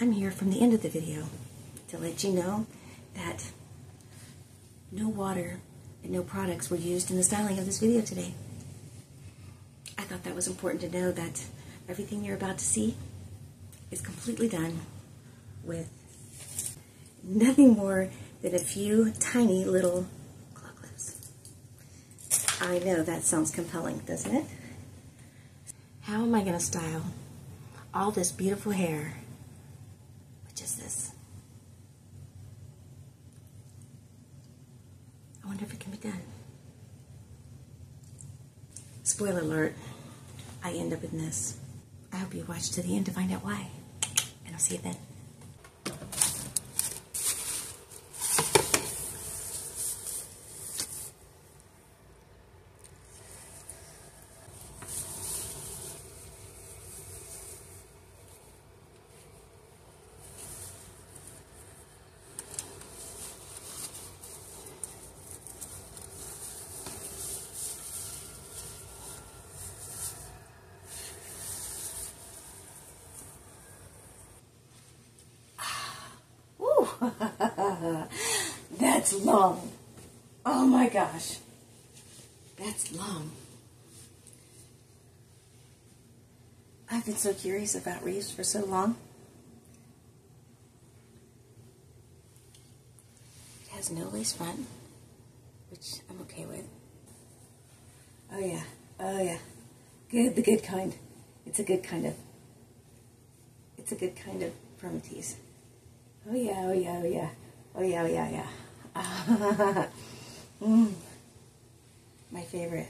I'm here from the end of the video to let you know that no water and no products were used in the styling of this video today. I thought that was important to know that everything you're about to see is completely done with nothing more than a few tiny little claw clips. I know that sounds compelling, doesn't it? How am I going to style all this beautiful hair just this? I wonder if it can be done. Spoiler alert, I end up in this. I hope you watch to the end to find out why. And I'll see you then. that's long. Oh my gosh. That's long. I've been so curious about Reeves for so long. It has no lace front, which I'm okay with. Oh yeah, oh yeah. Good, the good kind. It's a good kind of, it's a good kind of permatease. Oh yeah, oh yeah, oh yeah. Oh yeah, oh yeah, yeah. mm. My favorite.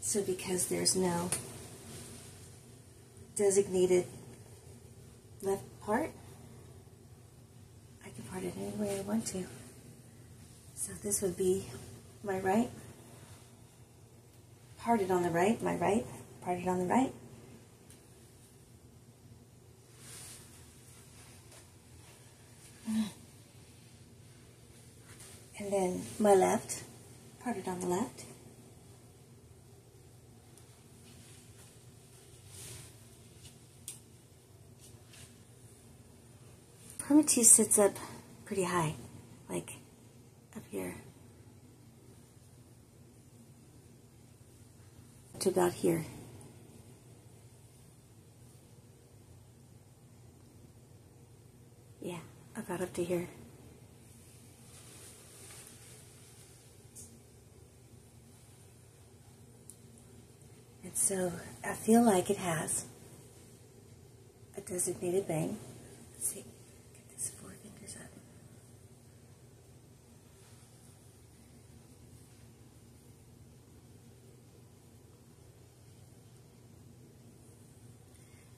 So because there's no designated left part, I can part it any way I want to. So this would be my right, parted on the right, my right, parted on the right. My left, parted on the left. Permatease sits up pretty high, like up here. To about here. Yeah, about up to here. And so I feel like it has a designated bang. Let's see, get this four fingers up.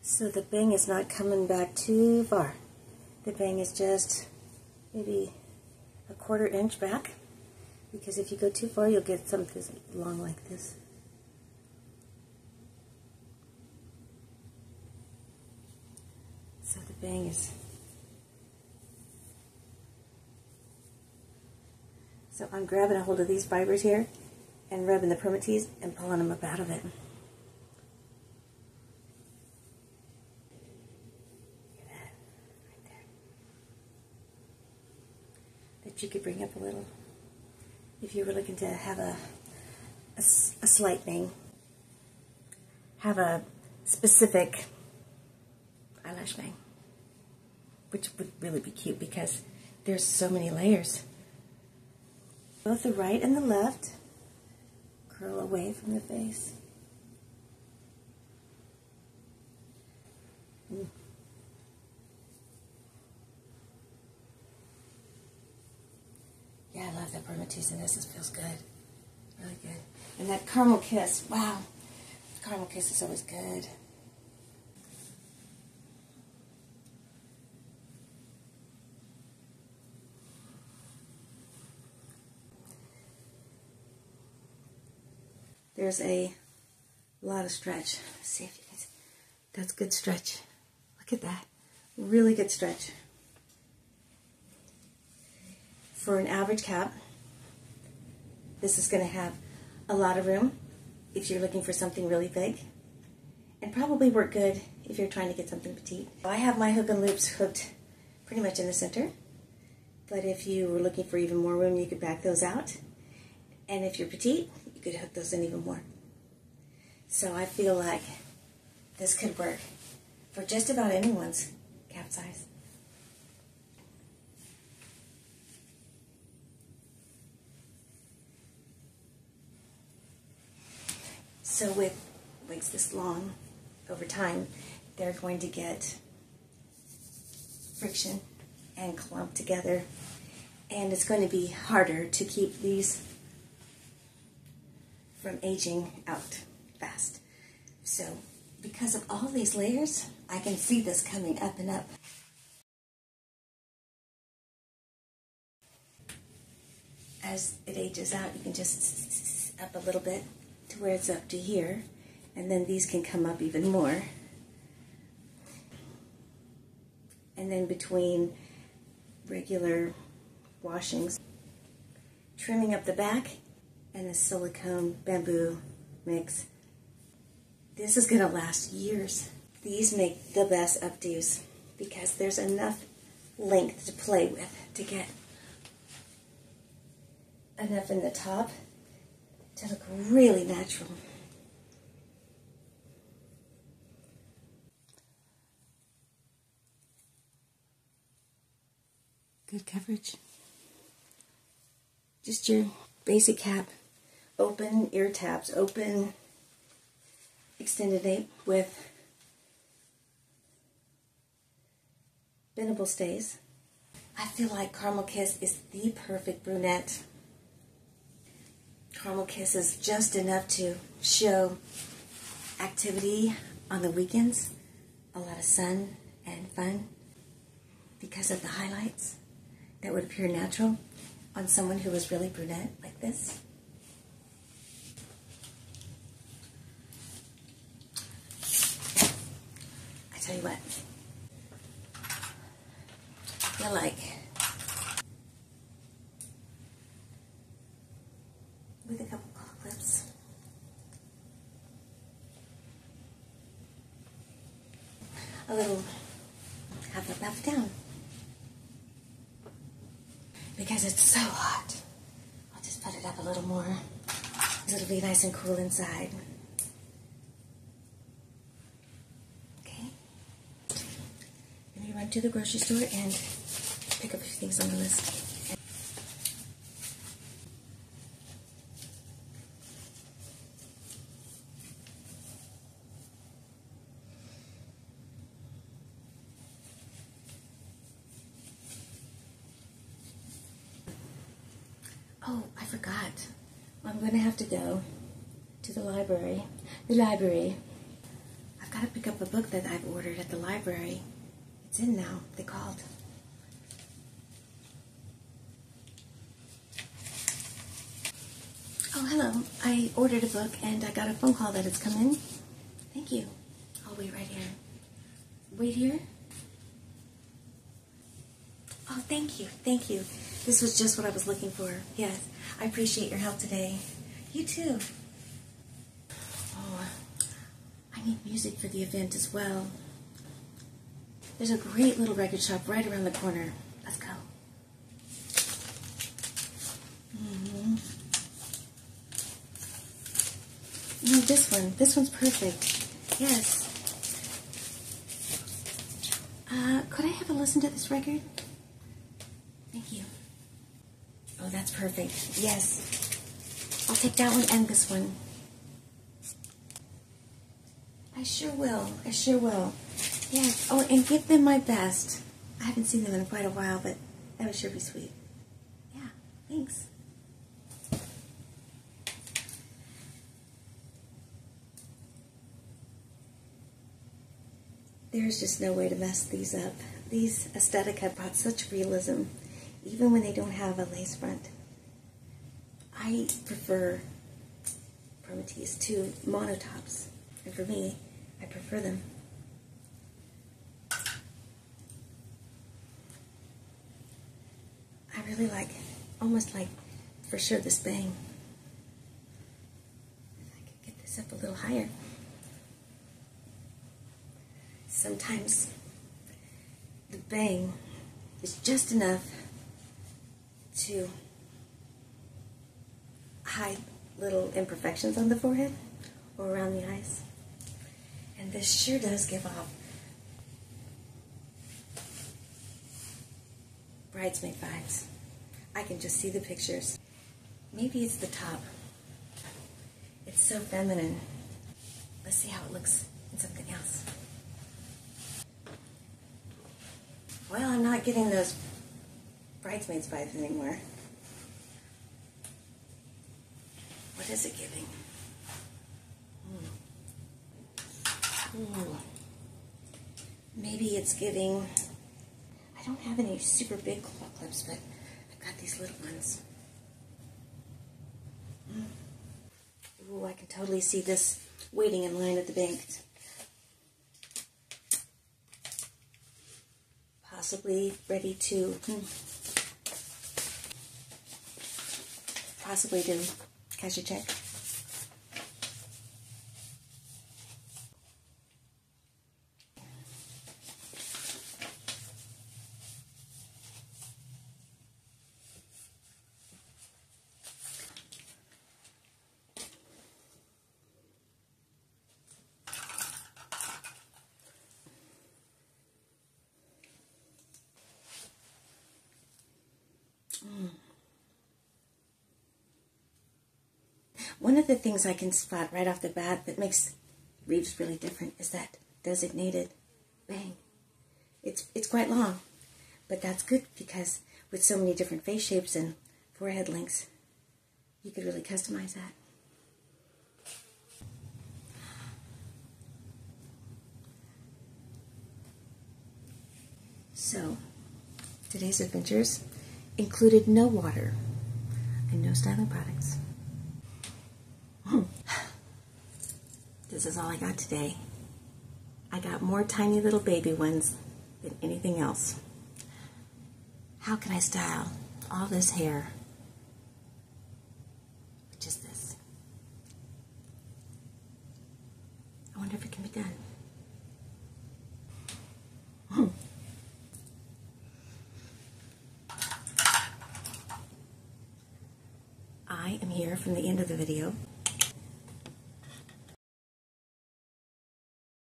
So the bang is not coming back too far. The bang is just maybe a quarter inch back because if you go too far you'll get something long like this. So is So I'm grabbing a hold of these fibers here and rubbing the permatease and pulling them up out of it. that you could bring up a little if you were looking to have a, a, a slight bang. Have a specific eyelash bang, which would really be cute because there's so many layers. Both the right and the left curl away from the face. Mm. Yeah, I love that permatease in this. It feels good. Really good. And that caramel kiss. Wow. Caramel kiss is always good. There's a lot of stretch. Let's see if you. That's good stretch. Look at that. Really good stretch for an average cap, this is going to have a lot of room if you're looking for something really big, and probably work good if you're trying to get something petite. I have my hook and loops hooked pretty much in the center, but if you were looking for even more room, you could back those out. And if you're petite, could hook those in even more. So I feel like this could work for just about anyone's cap size. So with wigs this long, over time, they're going to get friction and clump together. And it's going to be harder to keep these from aging out fast. So because of all these layers, I can see this coming up and up. As it ages out, you can just up a little bit to where it's up to here, and then these can come up even more. And then between regular washings, trimming up the back and a silicone bamboo mix. This is to last years. These make the best updos because there's enough length to play with to get enough in the top to look really natural. Good coverage. Just your basic cap. Open ear tabs. Open extended nape with bendable stays. I feel like Caramel Kiss is the perfect brunette Caramel Kiss is just enough to show activity on the weekends, a lot of sun and fun because of the highlights that would appear natural on someone who was really brunette like this. Tell you what, I feel like with a couple clips. A little half up, half down. Because it's so hot, I'll just put it up a little more. It'll be nice and cool inside. Okay. Let me run to the grocery store and pick up a few things on the list. Oh, I forgot. I'm going to have to go to the library. The library. I've got to pick up a book that I've ordered at the library. It's in now. They called. Oh, hello. I ordered a book and I got a phone call that it's come in. Thank you. I'll wait right here. Wait here? Oh, thank you. Thank you. This was just what I was looking for. Yes, I appreciate your help today. You too. Oh, I need music for the event as well. There's a great little record shop right around the corner. Let's go. Mm-hmm. Mm, this one. This one's perfect. Yes. Uh, could I have a listen to this record? Thank you. Oh, that's perfect. Yes. I'll take that one and this one. I sure will. I sure will. Yes. Oh, and give them my best. I haven't seen them in quite a while, but that would sure be sweet. Yeah, thanks. There's just no way to mess these up. These Estetica have brought such realism even when they don't have a lace front. I prefer permatease to monotops, and for me, I prefer them. Really like, almost like, for sure, this bang. If I could get this up a little higher. sometimes the bang is just enough to hide little imperfections on the forehead or around the eyes. And this sure does give off bridesmaid vibes. I can just see the pictures. Maybe it's the top. It's so feminine. Let's see how it looks in something else. Well, I'm not getting those bridesmaids vibes anymore. What is it giving? Hmm. Ooh. Maybe it's giving. I don't have any super big clips, but got these little ones. Mm. Ooh, I can totally see this waiting in line at the bank. Possibly ready to, hmm, possibly to cash a check. One of the things I can spot right off the bat that makes Reeves really different is that designated bang. It's it's quite long, but that's good because with so many different face shapes and forehead lengths, you could really customize that. So, today's adventures included no water and no styling products. This is all I got today. I got more tiny little baby ones than anything else. How can I style all this hair with just this? I wonder if it can be done. I am here from the end of the video